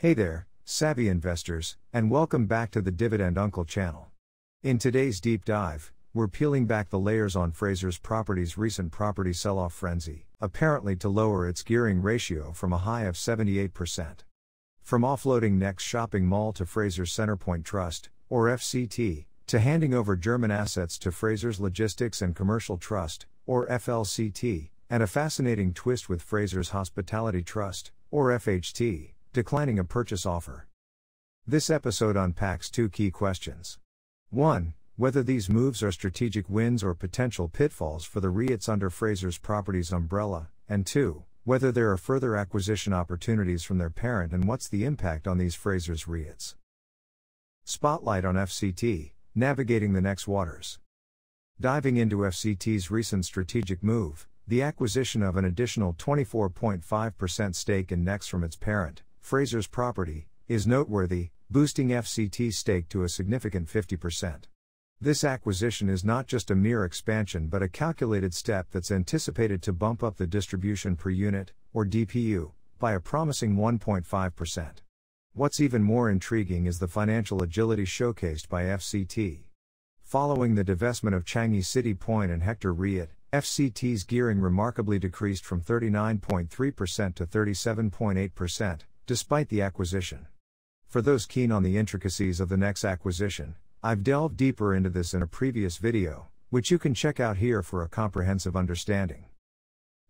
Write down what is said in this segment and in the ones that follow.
Hey there, savvy investors, and welcome back to the Dividend Uncle channel. In today's deep dive, we're peeling back the layers on Frasers Property's recent property sell off frenzy, apparently to lower its gearing ratio from a high of 78%. From offloading Nex Shopping Mall to Frasers Centrepoint Trust, or FCT, to handing over German assets to Frasers Logistics and Commercial Trust, or FLCT, and a fascinating twist with Frasers Hospitality Trust, or FHT declining a purchase offer. This episode unpacks two key questions. 1. Whether these moves are strategic wins or potential pitfalls for the REITs under Frasers Property's umbrella, and 2. Whether there are further acquisition opportunities from their parent and what's the impact on these Frasers REITs. Spotlight on FCT, navigating the Nex waters. Diving into FCT's recent strategic move, the acquisition of an additional 24.5% stake in Nex from its parent, Frasers property, is noteworthy, boosting FCT's stake to a significant 50%. This acquisition is not just a mere expansion but a calculated step that's anticipated to bump up the distribution per unit, or DPU, by a promising 1.5%. What's even more intriguing is the financial agility showcased by FCT. Following the divestment of Changi City Point and Hektar REIT, FCT's gearing remarkably decreased from 39.3% to 37.8%, despite the acquisition. For those keen on the intricacies of the Nex acquisition, I've delved deeper into this in a previous video, which you can check out here for a comprehensive understanding.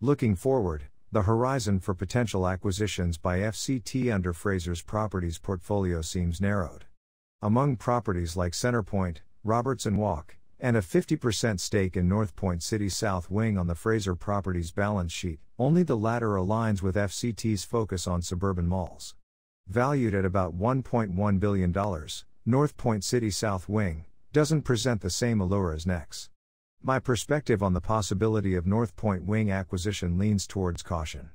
Looking forward, the horizon for potential acquisitions by FCT under Frasers Property's portfolio seems narrowed. Among properties like Centrepoint, Robertson Walk, and a 50% stake in North Point City South Wing on the Fraser Properties balance sheet, only the latter aligns with FCT's focus on suburban malls. Valued at about $1.1 billion, North Point City South Wing doesn't present the same allure as Nex. My perspective on the possibility of North Point Wing acquisition leans towards caution.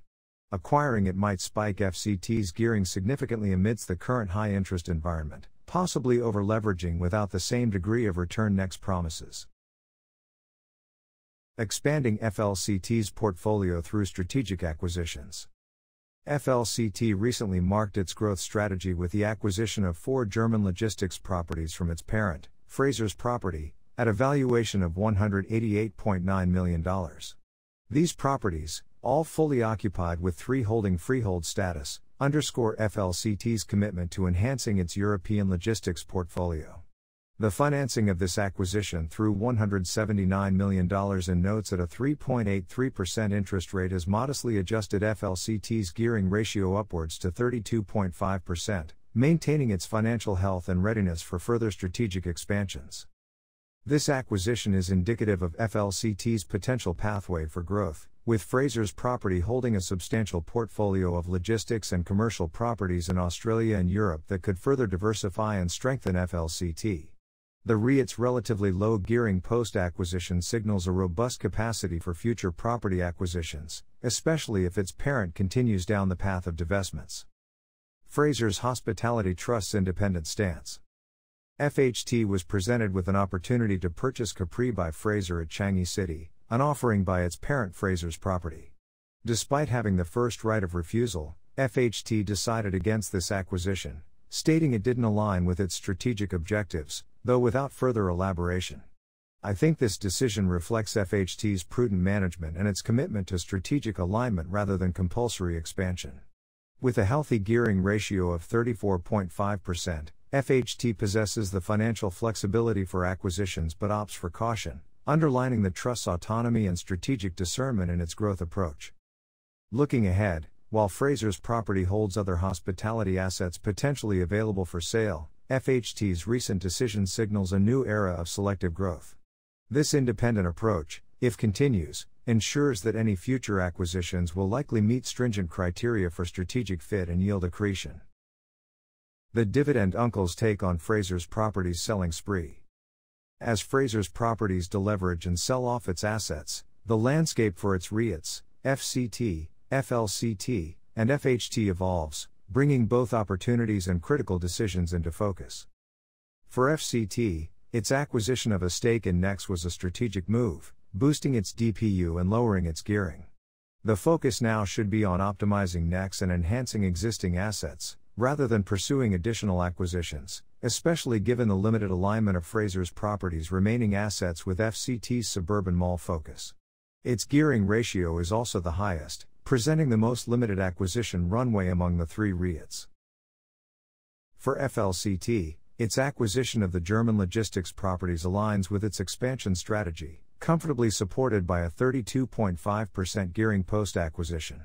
Acquiring it might spike FCT's gearing significantly amidst the current high interest environment possibly over leveraging without the same degree of return Nex promises. Expanding FLCT's portfolio through strategic acquisitions. FLCT recently marked its growth strategy with the acquisition of four German logistics properties from its parent, Frasers Property, at a valuation of $188.9 million. These properties, all fully occupied with three holding freehold status, underscore FLCT's commitment to enhancing its European logistics portfolio. The financing of this acquisition through $179 million in notes at a 3.83% interest rate has modestly adjusted FLCT's gearing ratio upwards to 32.5%, maintaining its financial health and readiness for further strategic expansions. This acquisition is indicative of FLCT's potential pathway for growth, with Frasers Property holding a substantial portfolio of logistics and commercial properties in Australia and Europe that could further diversify and strengthen FLCT. The REIT's relatively low gearing post acquisition signals a robust capacity for future property acquisitions, especially if its parent continues down the path of divestments. Frasers Hospitality Trust's independent stance. FHT was presented with an opportunity to purchase Capri by Fraser at Changi City, an offering by its parent Frasers Property. Despite having the first right of refusal, FHT decided against this acquisition, stating it didn't align with its strategic objectives, though without further elaboration. I think this decision reflects FHT's prudent management and its commitment to strategic alignment rather than compulsory expansion. With a healthy gearing ratio of 34.5%, FHT possesses the financial flexibility for acquisitions but opts for caution, underlining the trust's autonomy and strategic discernment in its growth approach. Looking ahead, while Frasers Property holds other hospitality assets potentially available for sale, FHT's recent decision signals a new era of selective growth. This independent approach, if continues, ensures that any future acquisitions will likely meet stringent criteria for strategic fit and yield accretion. The Dividend Uncle's take on Frasers Property's selling spree. As Frasers Properties deleverage and sell off its assets, the landscape for its REITs, FCT, FLCT, and FHT evolves, bringing both opportunities and critical decisions into focus. For FCT, its acquisition of a stake in Nex was a strategic move, boosting its DPU and lowering its gearing. The focus now should be on optimizing Nex and enhancing existing assets, rather than pursuing additional acquisitions, especially given the limited alignment of Frasers Property's remaining assets with FCT's suburban mall focus. Its gearing ratio is also the highest, presenting the most limited acquisition runway among the three REITs. For FLCT, its acquisition of the German logistics properties aligns with its expansion strategy, comfortably supported by a 32.5% gearing post acquisition.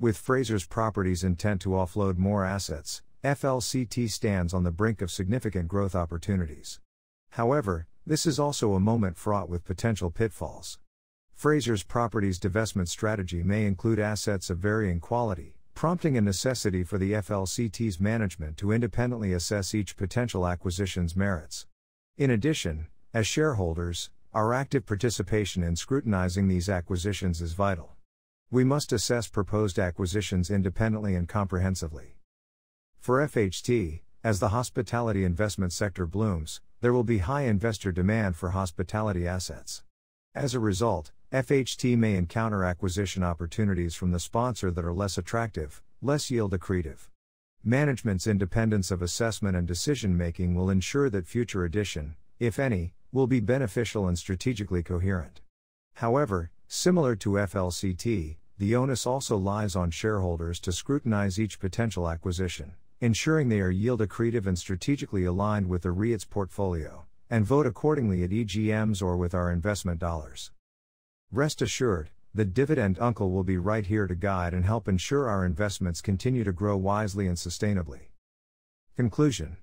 With Frasers Property's intent to offload more assets, FLCT stands on the brink of significant growth opportunities. However, this is also a moment fraught with potential pitfalls. Frasers Property's divestment strategy may include assets of varying quality, prompting a necessity for the FLCT's management to independently assess each potential acquisition's merits. In addition, as shareholders, our active participation in scrutinizing these acquisitions is vital. We must assess proposed acquisitions independently and comprehensively. For FHT, as the hospitality investment sector blooms, there will be high investor demand for hospitality assets. As a result, FHT may encounter acquisition opportunities from the sponsor that are less attractive, less yield accretive. Management's independence of assessment and decision making will ensure that future addition, if any, will be beneficial and strategically coherent. However, similar to FLCT, the onus also lies on shareholders to scrutinize each potential acquisition, ensuring they are yield accretive and strategically aligned with the REIT's portfolio, and vote accordingly at EGMs or with our investment dollars. Rest assured, the Dividend Uncle will be right here to guide and help ensure our investments continue to grow wisely and sustainably. Conclusion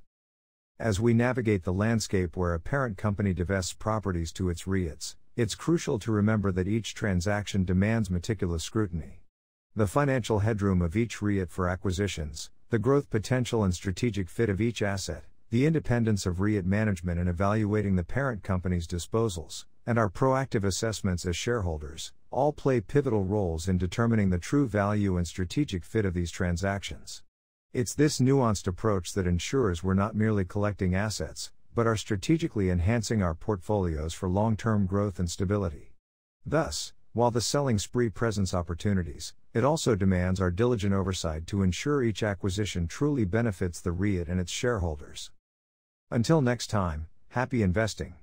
As we navigate the landscape where a parent company divests properties to its REITs, it's crucial to remember that each transaction demands meticulous scrutiny. The financial headroom of each REIT for acquisitions, the growth potential and strategic fit of each asset, the independence of REIT management in evaluating the parent company's disposals, and our proactive assessments as shareholders, all play pivotal roles in determining the true value and strategic fit of these transactions. It's this nuanced approach that ensures we're not merely collecting assets, but are strategically enhancing our portfolios for long term growth and stability. Thus, while the selling spree presents opportunities, it also demands our diligent oversight to ensure each acquisition truly benefits the REIT and its shareholders. Until next time, happy investing.